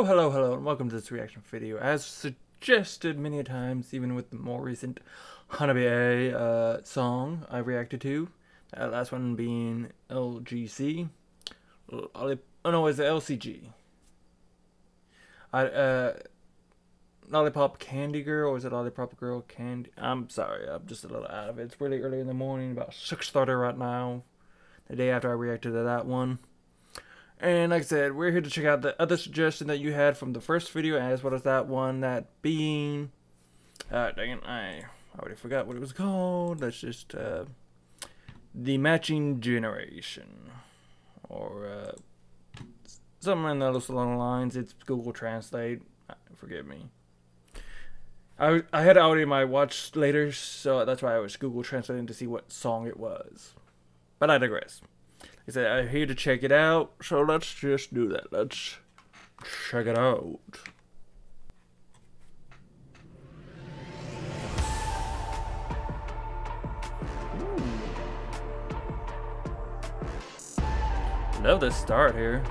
Hello, hello, hello, and welcome to this reaction video. As suggested many times, even with the more recent Hanabi uh, song I reacted to, that last one being LGC. Oh no, it's LCG. I, uh, Lollipop Candy Girl, or is it Lollipop Girl Candy? I'm sorry, I'm just a little out of it. It's really early in the morning, about 6.30 right now, the day after I reacted to that one. And like I said, we're here to check out the other suggestion that you had from the first video, as well as that one, that being, uh, dang it, I already forgot what it was called. That's just, uh, the matching generation, or, uh, something along the lines. It's Google Translate. Uh, forgive me. I, I had already in my watch later, so that's why I was Google translating to see what song it was. But I digress. I said I'm here to check it out, so let's just do that. Let's check it out. Ooh. Love the start here.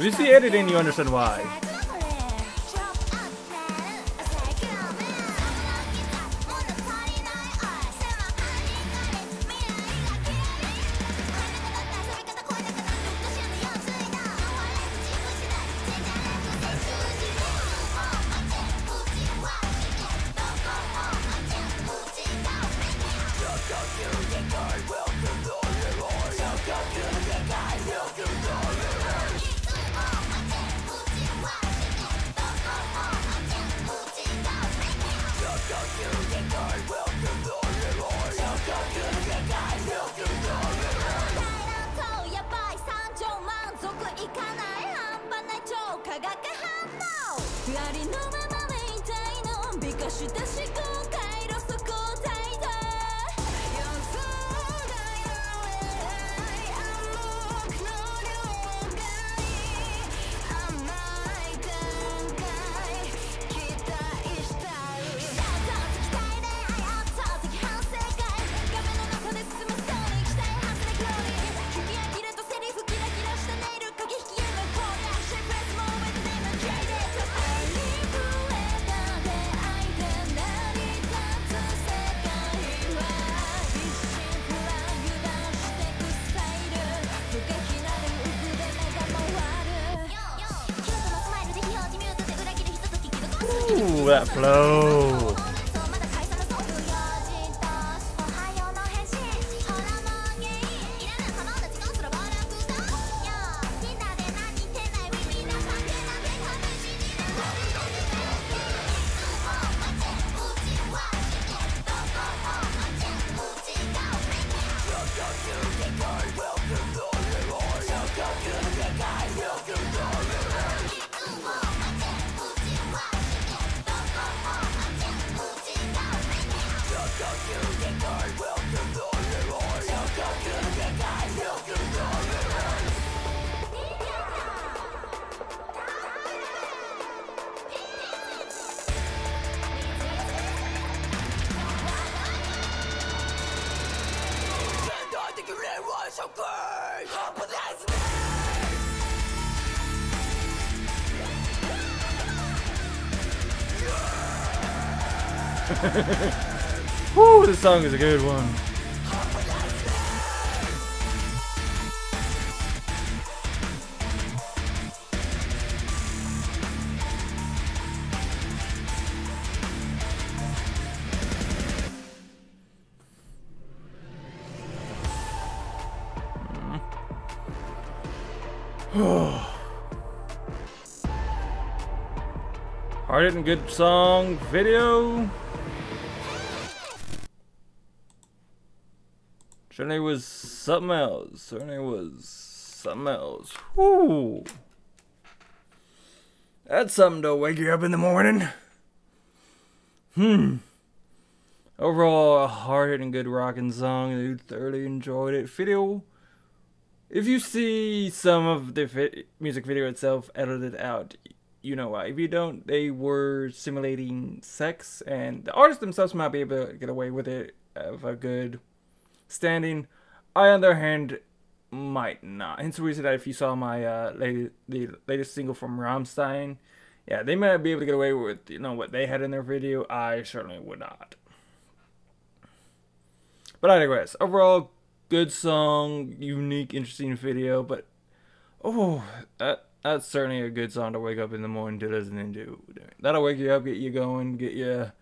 If you see editing, you understand why. suis That flow. Woo, this song is a good one. Hard and good song video. Certainly was something else. Certainly was something else. Whoo! That's something to wake you up in the morning. Hmm. Overall, a hard hitting, good rocking song. Dude, thoroughly enjoyed it. Video. If you see some of the vi- music video itself edited out, you know why. If you don't, they were simulating sex, and the artists themselves might be able to get away with it of a good standing. I, on the other hand, might not. Hence the reason that if you saw my uh, latest, the latest single from Rammstein, yeah, they might be able to get away with you know what they had in their video. I certainly would not. But I digress. Overall, good song, unique, interesting video. But oh, that that's certainly a good song to wake up in the morning to listen to. That'll wake you up, get you going, get you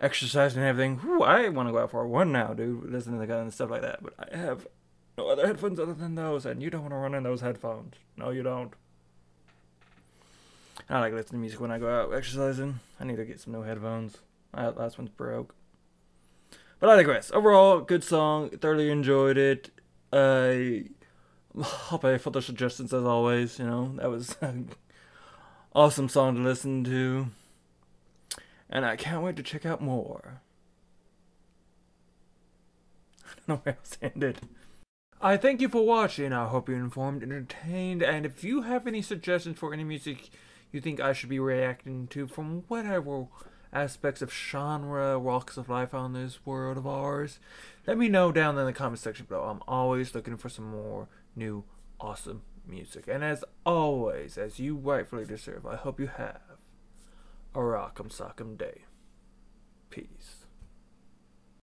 exercising and everything. Whew, I want to go out for a run now, dude. Listening to the kind of stuff like that. But I have no other headphones other than those, and you don't want to run in those headphones. No, you don't. I like listening to music when I go out exercising. I need to get some new headphones. My last one's broke. But I digress. Overall, good song. Thoroughly enjoyed it. I hope pay for the suggestions as always. You know that was an awesome song to listen to, and I can't wait to check out more. I don't know where else to end it. I thank you for watching. I hope you're informed, entertained, and if you have any suggestions for any music you think I should be reacting to from whatever aspects of genre, walks of life on this world of ours, let me know down in the comment section below. I'm always looking for some more new awesome music. And as always, as you rightfully deserve, I hope you have a rock'em sock'em day. Peace.